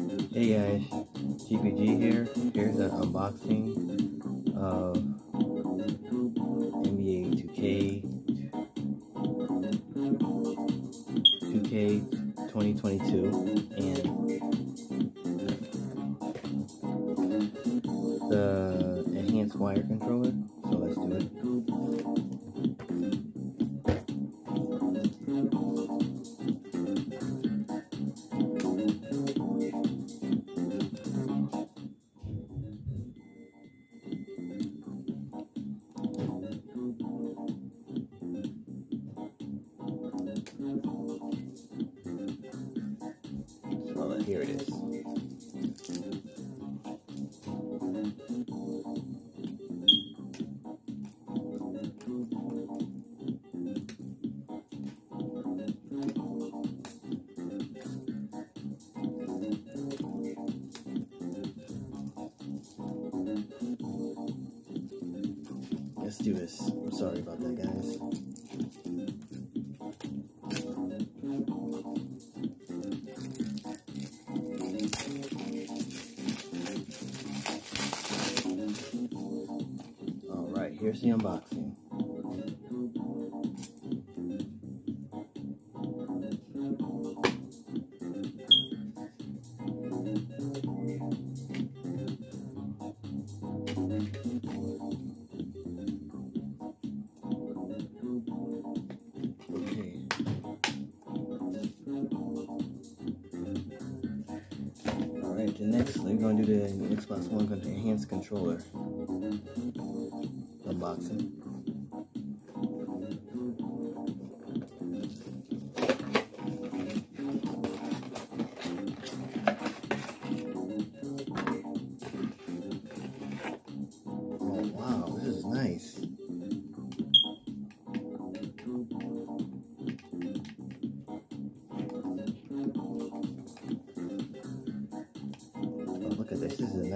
Hey guys, GPG here. Here's an unboxing of NBA 2K 2K 2022 and the enhanced wire controller. So let's do it. Here it is. Let's do this. I'm sorry about that, guys. Here's the unboxing. Okay. The next we're gonna do the Xbox One enhanced controller unboxing. Oh wow, this is nice.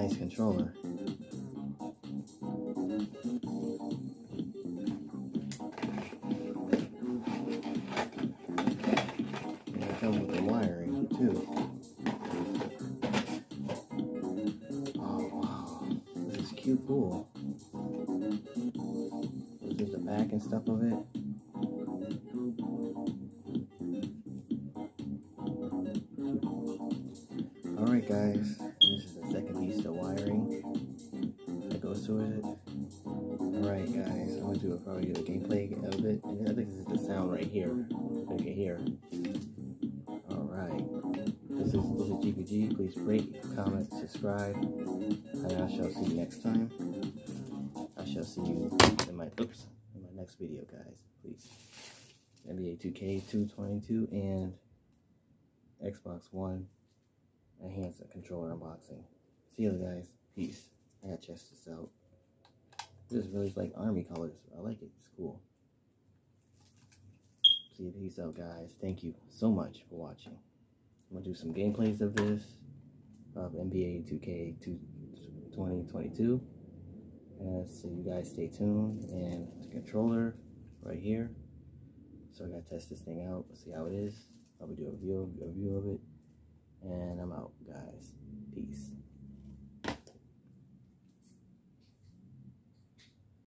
Nice controller. With the wiring too. Oh wow, this is cute, cool. The back and stuff of it. Alright guys, Probably do gameplay of it. And I think this is the sound right here. You can hear. Alright. This is this is GPG. Please rate, comment, subscribe. And I shall see you next time. I shall see you in my oops in my next video guys. Please. NBA 2K 222 and Xbox One enhanced controller unboxing. See you guys. Peace. I got chest this out. This is really like army colors. I like it. It's cool. See you. Peace out, guys. Thank you so much for watching. I'm gonna do some gameplays of this of NBA 2K 2022. And so you guys stay tuned. And the controller right here. So I gotta test this thing out. See how it is. I'll be doing a review, a review of it. And